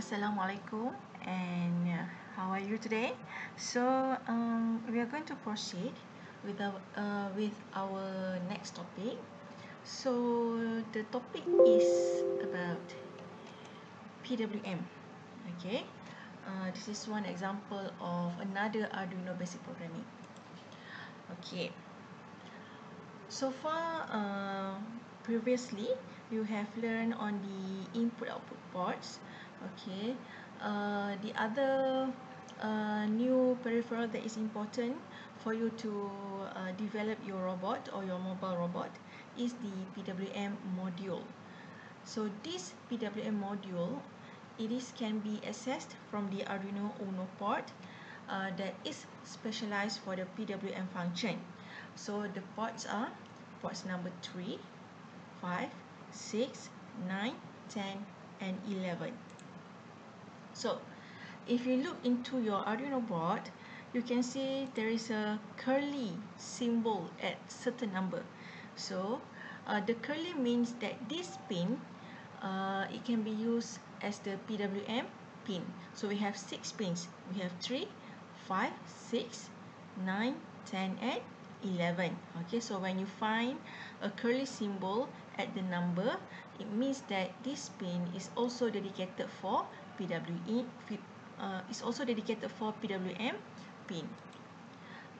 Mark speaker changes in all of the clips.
Speaker 1: Assalamualaikum and uh, how are you today? So um, we are going to proceed with our uh, with our next topic. So the topic is about PWM. Okay, uh, this is one example of another Arduino basic programming. Okay, so far uh, previously you have learned on the input output ports okay. Uh, the other uh, new peripheral that is important for you to uh, develop your robot or your mobile robot is the PWM module. So this PWM module it is can be accessed from the Arduino Uno port uh, that is specialized for the PWM function. So the ports are ports number 3 5 6 9 10 and 11 so if you look into your Arduino board you can see there is a curly symbol at certain number. So uh, the curly means that this pin uh, it can be used as the PWM pin. So we have six pins. We have 3 5 6 9 10 and 11 okay so when you find a curly symbol at the number it means that this pin is also dedicated for PWE uh, is also dedicated for PWM pin.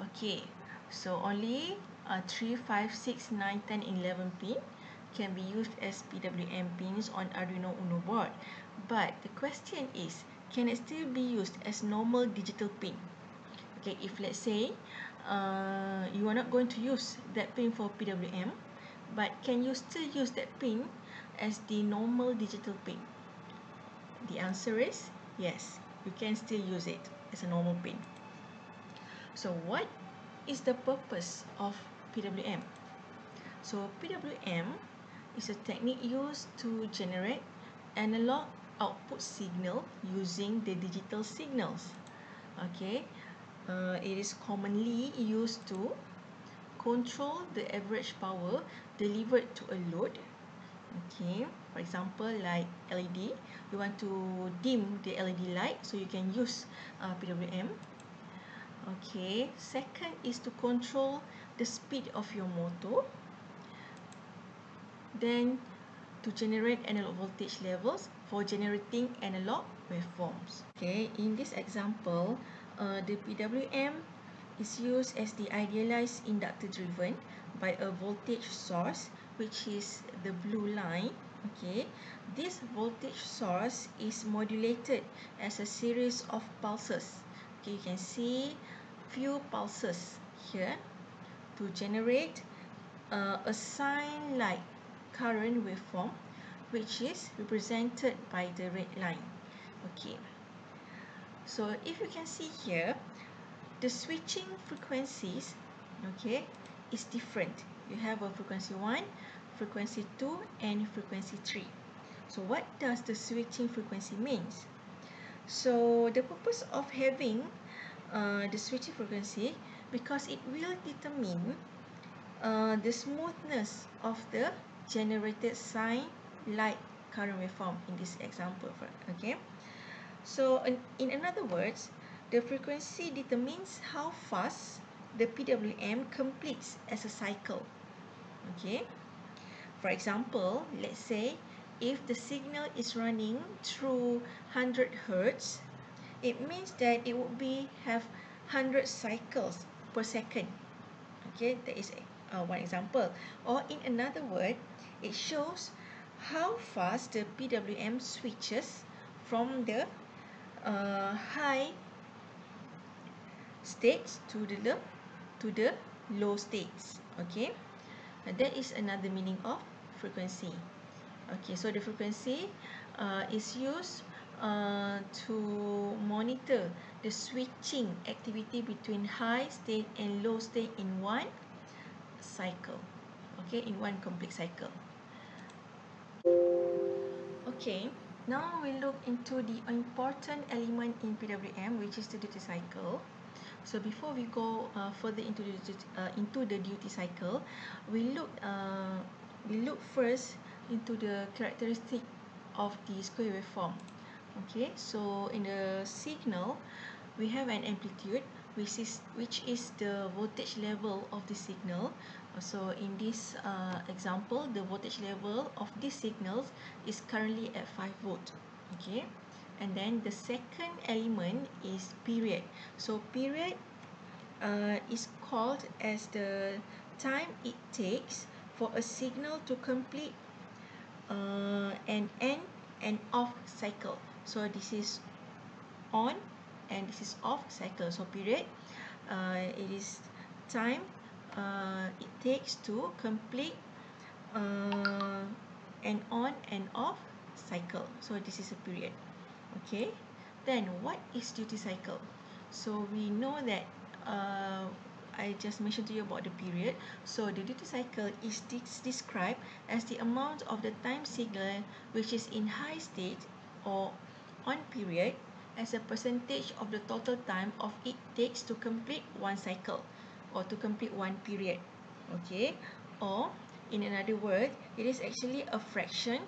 Speaker 1: Okay, so only uh, 3, 5, 6, 9, 10, 11 pin can be used as PWM pins on Arduino Uno board. But the question is, can it still be used as normal digital pin? Okay, if let's say uh, you are not going to use that pin for PWM, but can you still use that pin as the normal digital pin? The answer is yes, you can still use it as a normal pin. So what is the purpose of PWM? So PWM is a technique used to generate analog output signal using the digital signals. Okay, uh, it is commonly used to control the average power delivered to a load okay for example like LED you want to dim the LED light so you can use uh, PWM okay second is to control the speed of your motor. Then to generate analog voltage levels for generating analog waveforms. Okay in this example uh, the PWM is used as the idealized inductor driven by a voltage source which is the blue line okay. This voltage source is modulated as a series of pulses. Okay you can see few pulses here to generate uh, a sine like current waveform which is represented by the red line. Okay. So if you can see here the switching frequencies okay is different. You have a frequency 1 frequency 2 and frequency 3. So what does the switching frequency means? So the purpose of having uh, the switching frequency because it will determine uh, the smoothness of the generated sine light current waveform in this example. Okay. So in, in other words, the frequency determines how fast the PWM completes as a cycle. Okay. For example, let's say if the signal is running through 100 Hertz, it means that it would be have 100 cycles per second. Okay, that is uh, one example. Or in another word, it shows how fast the PWM switches from the uh, high states to the to the low states. Okay. That is another meaning of frequency. Okay, so the frequency uh, is used uh, to monitor the switching activity between high state and low state in one cycle. Okay, in one complete cycle. Okay, now we look into the important element in PWM, which is the duty cycle. So before we go uh, further into the uh, into the duty cycle, we look uh, we look first into the characteristic of the square waveform. okay so in the signal we have an amplitude which is which is the voltage level of the signal. So in this uh, example the voltage level of this signals is currently at 5 volt. Okay and then the second element is period. So period uh, is called as the time it takes for a signal to complete uh, an end and off cycle. So this is on and this is off cycle. So period uh, it is time uh, it takes to complete uh, an on and off cycle. So this is a period okay then what is duty cycle? So we know that uh, I just mentioned to you about the period. So the duty cycle is described as the amount of the time signal which is in high state or on period as a percentage of the total time of it takes to complete one cycle or to complete one period. Okay? Or in another word it is actually a fraction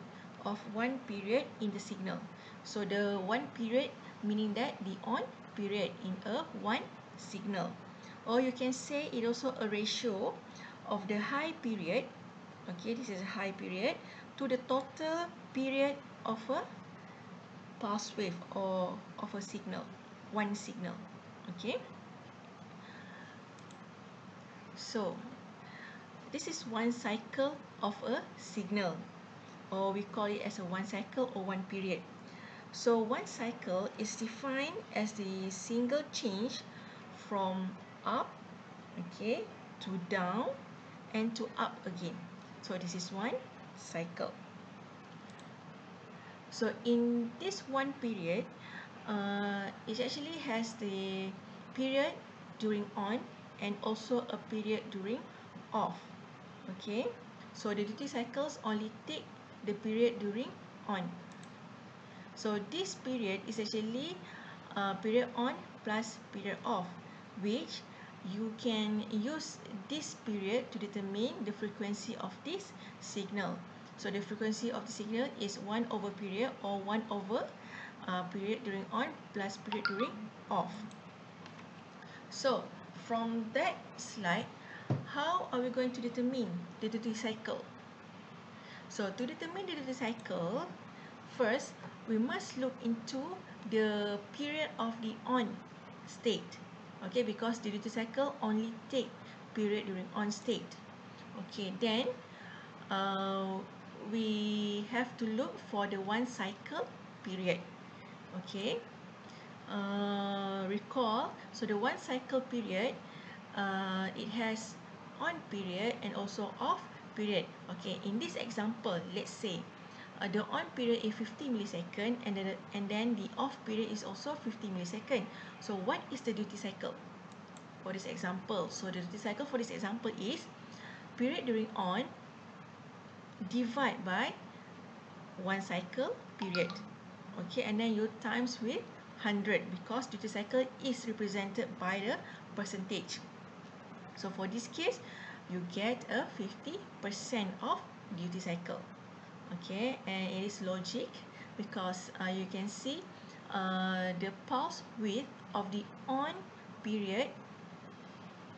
Speaker 1: of one period in the signal so the one period meaning that the on period in a one signal. Or you can say it also a ratio of the high period okay this is a high period to the total period of a pulse wave or of a signal one signal okay? So this is one cycle of a signal or we call it as a one cycle or one period so one cycle is defined as the single change from up okay to down and to up again. So this is one cycle. So in this one period uh, it actually has the period during on and also a period during off okay? So the duty cycles only take the period during on so this period is actually uh, period on plus period off which you can use this period to determine the frequency of this signal. So the frequency of the signal is 1 over period or 1 over uh, period during on plus period during off. So from that slide how are we going to determine the duty cycle? So to determine the duty cycle first we must look into the period of the on state. Okay because the duty cycle only take period during on state. Okay then uh, we have to look for the one cycle period. Okay uh, recall so the one cycle period uh, it has on period and also off period. Okay in this example let's say uh, the on period is 50 millisecond and then and then the off period is also 50 millisecond. So what is the duty cycle for this example? So the duty cycle for this example is period during on divide by one cycle period. Okay and then you times with 100 because duty cycle is represented by the percentage. So for this case you get a 50% of duty cycle okay and it is logic because uh, you can see uh, the pulse width of the on period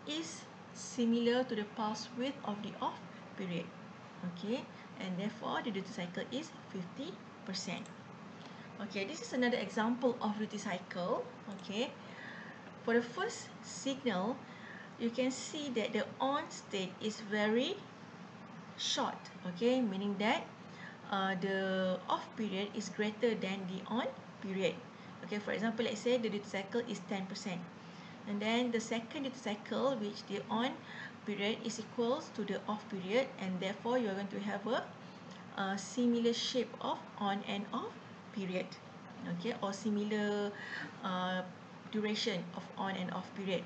Speaker 1: is similar to the pulse width of the off period. Okay and therefore the duty cycle is 50% okay this is another example of duty cycle. Okay for the first signal you can see that the on state is very short. Okay meaning that uh, the off period is greater than the on period. Okay for example let's say the duty cycle is 10% and then the second duty cycle which the on period is equals to the off period and therefore you are going to have a, a similar shape of on and off period. Okay or similar uh, duration of on and off period.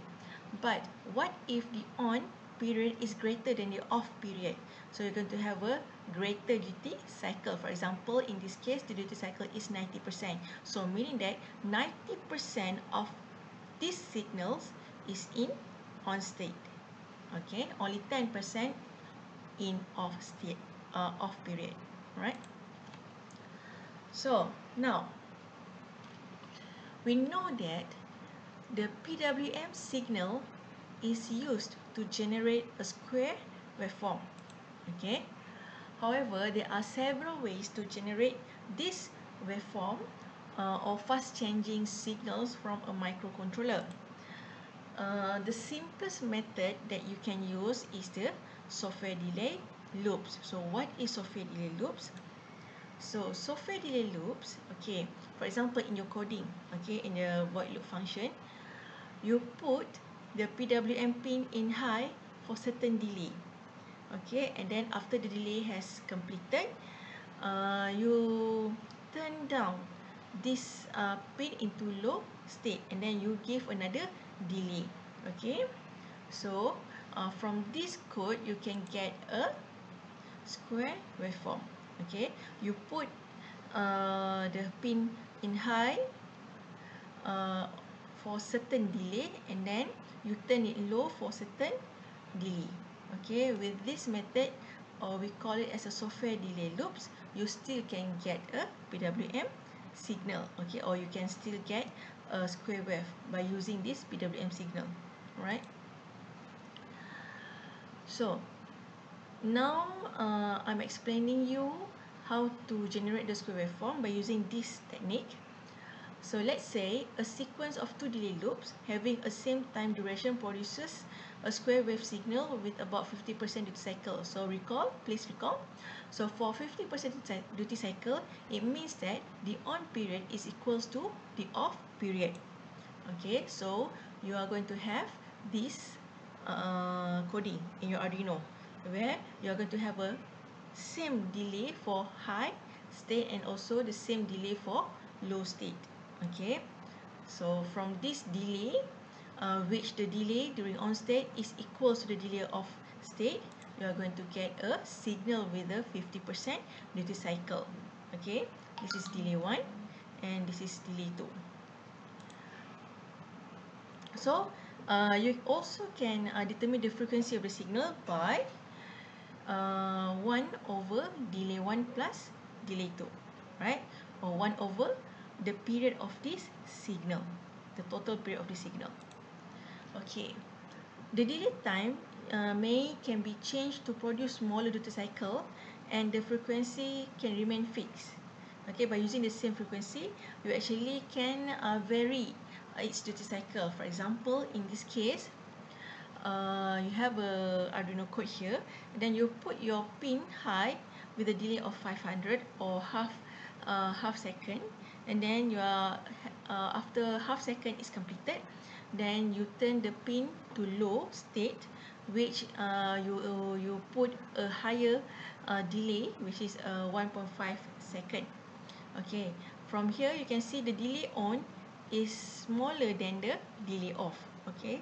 Speaker 1: But what if the on period is greater than the off period. So you're going to have a greater duty cycle. For example in this case the duty cycle is 90% so meaning that 90% of these signals is in on state okay? Only 10% in off state uh, off period. Right so now we know that the PWM signal is used to generate a square waveform. Okay. However, there are several ways to generate this waveform uh, or fast changing signals from a microcontroller. Uh, the simplest method that you can use is the software delay loops. So what is software delay loops? So software delay loops, okay, for example in your coding, okay, in the void loop function, you put the PWM pin in high for certain delay. Okay, and then after the delay has completed, uh, you turn down this uh, pin into low state and then you give another delay. Okay, so uh, from this code you can get a square waveform okay you put uh, the pin in high uh, for certain delay and then you turn it low for certain delay. Okay with this method or we call it as a software delay loops you still can get a PWM signal. Okay or you can still get a square wave by using this PWM signal. Right so now uh, I'm explaining you how to generate the square waveform by using this technique. So let's say a sequence of two delay loops having a same time duration produces a square wave signal with about 50% duty cycle. So recall, please recall. So for 50% duty cycle, it means that the on period is equals to the off period. Okay, so you are going to have this uh, coding in your Arduino where you are going to have a same delay for high state and also the same delay for low state okay. So from this delay uh, which the delay during on state is equal to the delay of state you are going to get a signal with a 50% duty cycle. Okay. This is delay 1 and this is delay 2 so uh, you also can uh, determine the frequency of the signal by uh, 1 over delay 1 plus delay 2 right? Or 1 over the period of this signal the total period of the signal. Okay. The delay time uh, may can be changed to produce smaller duty cycle and the frequency can remain fixed. Okay by using the same frequency you actually can uh, vary uh, its duty cycle. For example in this case uh, you have a Arduino code here. Then you put your pin high with a delay of 500 or half uh, half second and then you are uh, after half second is completed then you turn the pin to low state which uh, you you put a higher uh, delay which is uh, 1.5 second. Okay from here you can see the delay on is smaller than the delay off. Okay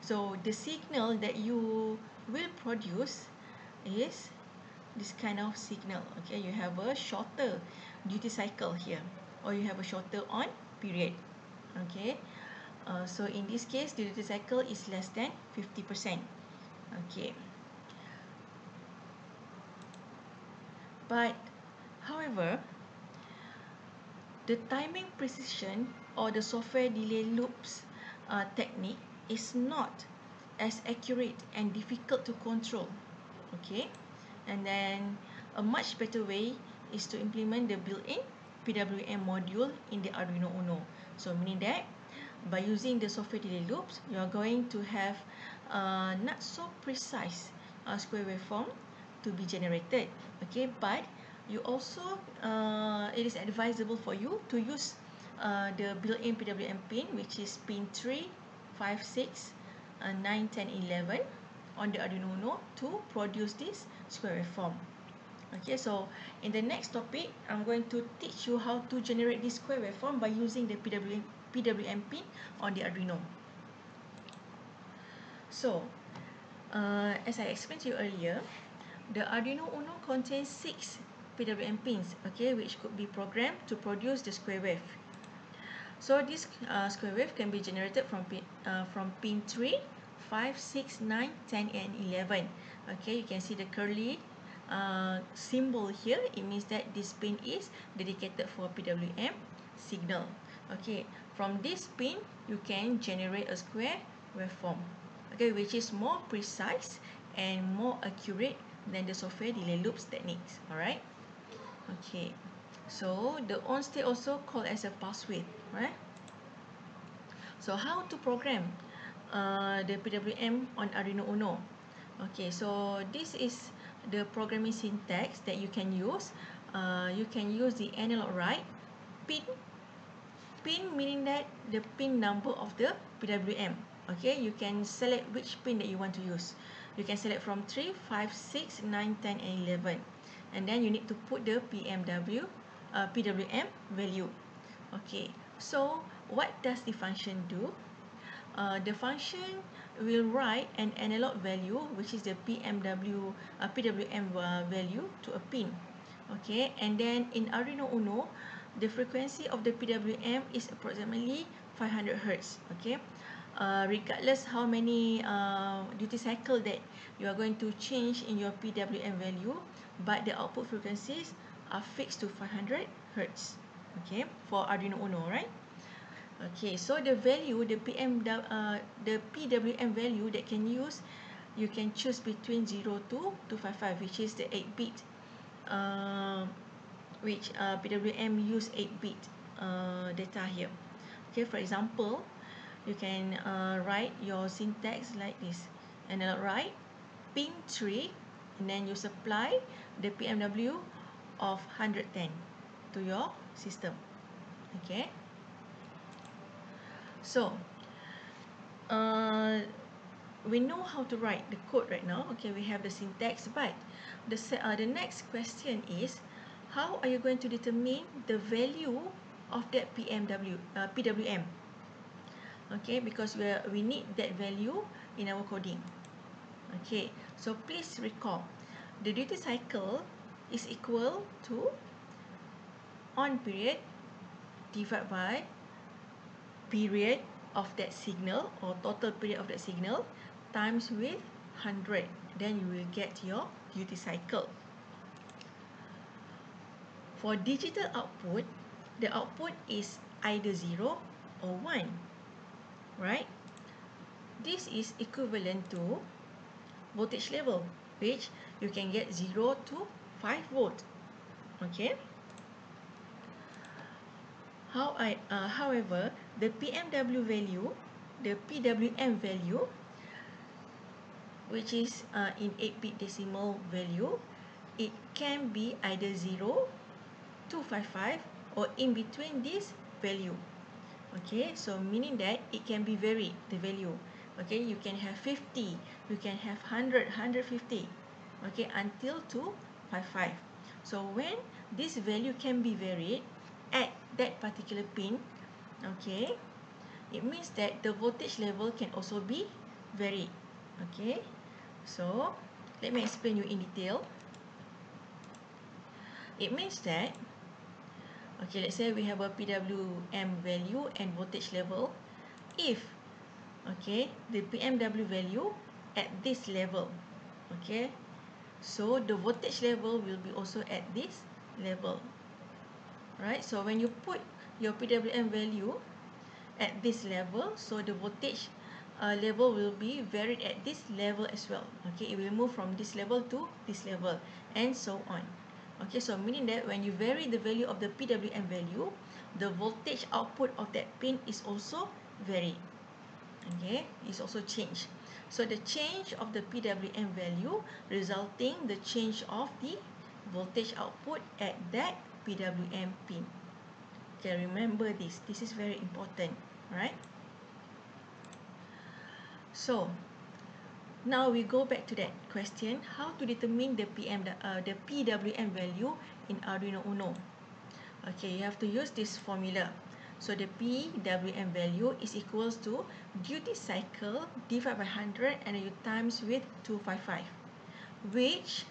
Speaker 1: so the signal that you will produce is this kind of signal. Okay, you have a shorter duty cycle here or you have a shorter on period. Okay, uh, so in this case, the duty cycle is less than 50%. Okay. But, however, the timing precision or the software delay loops uh, technique is not as accurate and difficult to control okay and then a much better way is to implement the built-in PWM module in the Arduino Uno so meaning that by using the software delay loops you are going to have uh, not so precise uh, square waveform to be generated okay but you also uh, it is advisable for you to use uh, the built-in PWM pin which is pin 3 5, 6, uh, 9, 10, 11 on the Arduino Uno to produce this square waveform. Okay, so in the next topic, I'm going to teach you how to generate this square waveform by using the PWM, PWM pin on the Arduino. So, uh, as I explained to you earlier, the Arduino Uno contains six PWM pins, okay, which could be programmed to produce the square wave. So this uh, square wave can be generated from pin, uh, from pin 3, 5, 6, 9, 10 and 11. Okay, you can see the curly uh, symbol here. It means that this pin is dedicated for PWM signal. Okay, from this pin you can generate a square waveform okay which is more precise and more accurate than the software delay loops techniques all right okay so the on state also called as a width right so how to program uh, the PWM on Arduino Uno okay so this is the programming syntax that you can use. Uh, you can use the analog write pin pin meaning that the pin number of the PWM okay you can select which pin that you want to use. You can select from 3 5 6 9 10 and 11 and then you need to put the PMW uh, PWM value. Okay so what does the function do? Uh, the function will write an analog value which is the PMW uh, PWM uh, value to a pin. Okay and then in Arduino Uno the frequency of the PWM is approximately 500 Hertz okay? Uh, regardless how many uh, duty cycle that you are going to change in your PWM value but the output frequencies are fixed to 500 Hertz okay for Arduino Uno right okay so the value the PM uh, the PWM value that can use you can choose between 0 to 255 which is the 8 bit uh, which uh, PWM use 8 bit uh, data here. Okay for example you can uh, write your syntax like this. Analog write pin 3 and then you supply the PMW of 110 to your system. Okay so uh, we know how to write the code right now. Okay we have the syntax but the uh, the next question is how are you going to determine the value of that PMW uh, PWM okay because we we need that value in our coding. Okay so please recall the duty cycle is equal to on period divided by period of that signal or total period of that signal times with 100 then you will get your duty cycle for digital output the output is either 0 or 1 right? This is equivalent to voltage level, which you can get 0 to 5 volt. Okay. How I, uh, however, the PMW value, the PWM value, which is uh, in 8-bit decimal value, it can be either 0, 255 or in between this value. Okay so meaning that it can be varied the value. Okay you can have 50 you can have 100 150 okay until to 55 so when this value can be varied at that particular pin okay? It means that the voltage level can also be varied okay? So let me explain you in detail. It means that Okay, let's say we have a PWM value and voltage level. If, okay, the PMW value at this level, okay, so the voltage level will be also at this level, right? So when you put your PWM value at this level, so the voltage uh, level will be varied at this level as well. Okay, it will move from this level to this level and so on. Okay, so meaning that when you vary the value of the PWM value, the voltage output of that pin is also varied. Okay, is also changed. So the change of the PWM value resulting the change of the voltage output at that PWM pin. Okay, remember this. This is very important, right? So, Now we go back to that question, how to determine the PM uh, the PWM value in Arduino Uno. Okay, you have to use this formula. So the PWM value is equals to duty cycle divided by 100 and you times with 255, which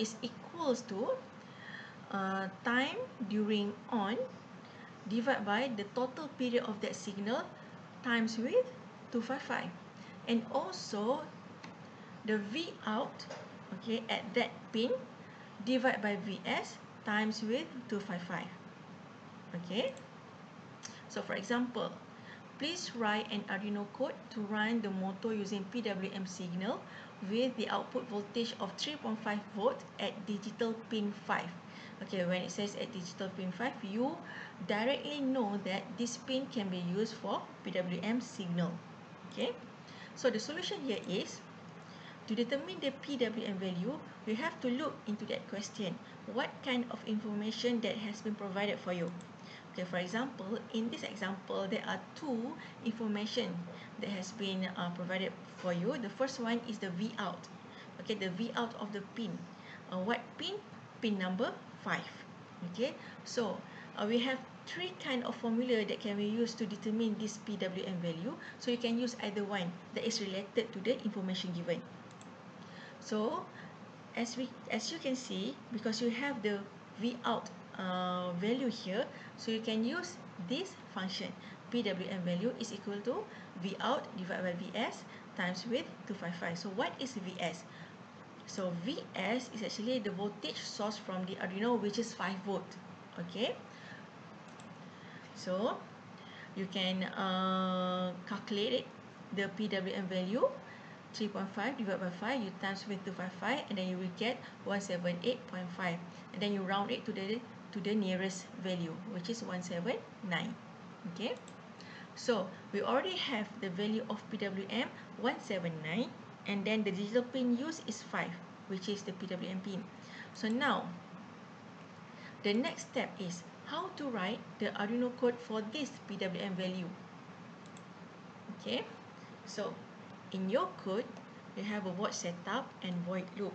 Speaker 1: is equals to uh, time during on divided by the total period of that signal times with 255 and also the V out okay, at that pin divided by Vs times with 255. Okay. So for example, please write an Arduino code to run the motor using PWM signal with the output voltage of 3.5 volt at digital pin 5. Okay, when it says at digital pin 5, you directly know that this pin can be used for PWM signal. Okay, so the solution here is to determine the PWM value, we have to look into that question. What kind of information that has been provided for you? Okay, for example, in this example, there are two information that has been uh, provided for you. The first one is the V out. Okay, the V out of the pin. Uh, what pin? Pin number 5. Okay, so uh, we have three kind of formula that can be used to determine this PWM value. So you can use either one that is related to the information given. So as we as you can see, because you have the V out uh, value here so you can use this function PWM value is equal to V out divided by Vs times with 255 so what is Vs so Vs is actually the voltage source from the Arduino which is 5 volt. Okay? So you can uh, calculate it, the PWM value 3.5 divided by 5 you times with 255 and then you will get 178.5 and then you round it to the to the nearest value which is 179 okay? So we already have the value of PWM 179 and then the digital pin used is 5 which is the PWM pin so now the next step is how to write the Arduino code for this PWM value. Okay? So in your code you have a void setup and void loop.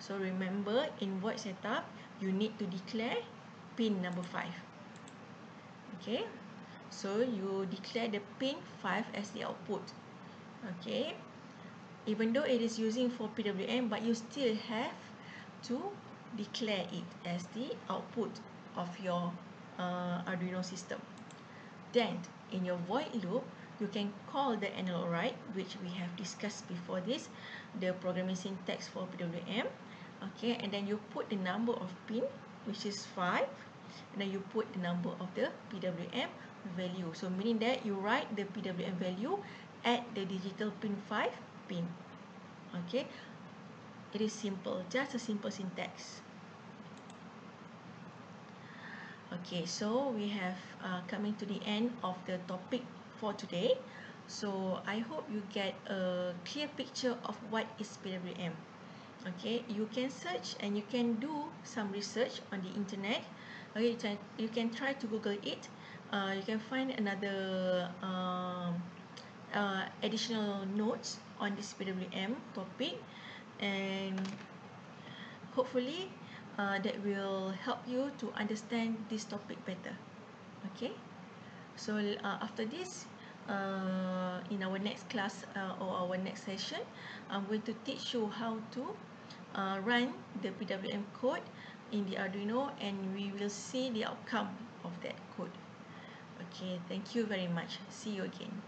Speaker 1: So remember in void setup you need to declare pin number 5 okay? So you declare the pin 5 as the output. Okay even though it is using for PWM but you still have to declare it as the output of your uh, Arduino system. Then in your void loop you can call the analog write which we have discussed before this the programming syntax for PWM okay and then you put the number of pin which is 5 and then you put the number of the PWM value. So meaning that you write the PWM value at the digital pin 5 pin. Okay it is simple just a simple syntax. Okay so we have uh, coming to the end of the topic for today. So I hope you get a clear picture of what is PWM okay you can search and you can do some research on the internet. Okay you can, you can try to google it. Uh, you can find another um, uh, additional notes on this PWM topic and hopefully uh, that will help you to understand this topic better okay so uh, after this uh, in our next class uh, or our next session I'm going to teach you how to uh, run the PWM code in the Arduino and we will see the outcome of that code. Okay, thank you very much. See you again.